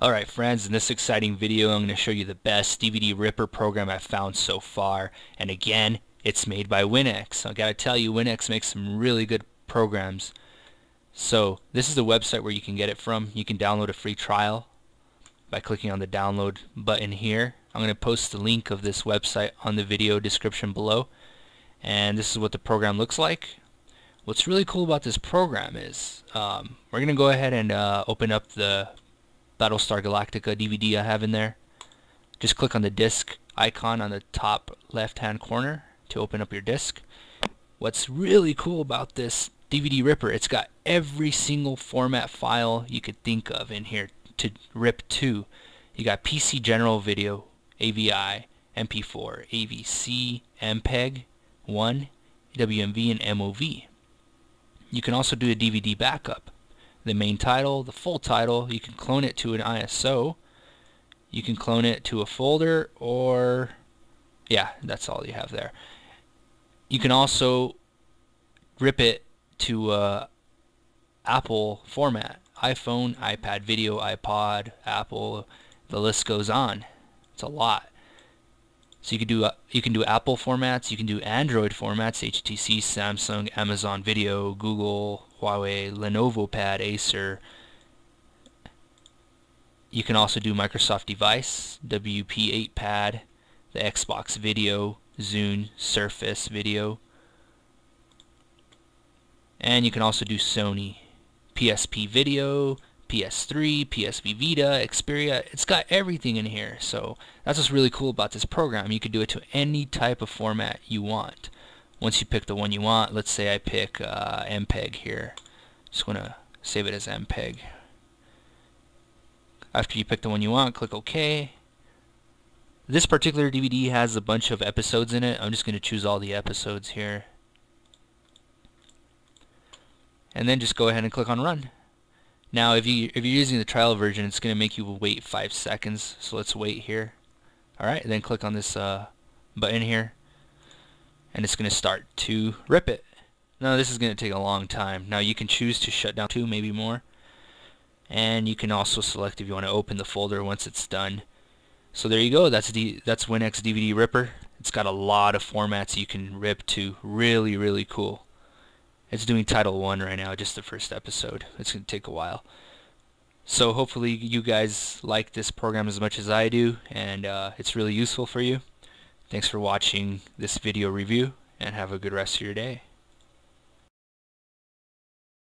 Alright friends, in this exciting video I'm going to show you the best DVD Ripper program I've found so far. And again, it's made by WinX. I gotta tell you, WinX makes some really good programs. So, this is the website where you can get it from. You can download a free trial by clicking on the download button here. I'm going to post the link of this website on the video description below. And this is what the program looks like. What's really cool about this program is um, we're going to go ahead and uh, open up the Battlestar Galactica DVD I have in there. Just click on the disc icon on the top left hand corner to open up your disc. What's really cool about this DVD ripper, it's got every single format file you could think of in here to rip to. You got PC General Video, AVI, MP4, AVC, MPEG, 1, WMV, and MOV. You can also do a DVD backup the main title, the full title. You can clone it to an ISO. You can clone it to a folder or yeah, that's all you have there. You can also rip it to a Apple format. iPhone, iPad video, iPod, Apple, the list goes on. It's a lot. So you can do uh, you can do Apple formats, you can do Android formats, HTC, Samsung, Amazon Video, Google, Huawei, Lenovo Pad, Acer. You can also do Microsoft Device, WP8 Pad, the Xbox Video, Zune, Surface Video. And you can also do Sony, PSP Video, PS3, PSP Vita, Xperia. It's got everything in here. So that's what's really cool about this program. You can do it to any type of format you want. Once you pick the one you want, let's say I pick uh, MPEG here. Just going to save it as MPEG. After you pick the one you want, click OK. This particular DVD has a bunch of episodes in it. I'm just going to choose all the episodes here. And then just go ahead and click on Run. Now, if you if you're using the trial version, it's going to make you wait five seconds. So let's wait here. All right, then click on this uh, button here, and it's going to start to rip it. Now, this is going to take a long time. Now, you can choose to shut down two, maybe more, and you can also select if you want to open the folder once it's done. So there you go. That's the that's WinX DVD Ripper. It's got a lot of formats you can rip to. Really, really cool. It's doing Title 1 right now, just the first episode. It's going to take a while. So hopefully you guys like this program as much as I do, and uh, it's really useful for you. Thanks for watching this video review, and have a good rest of your day.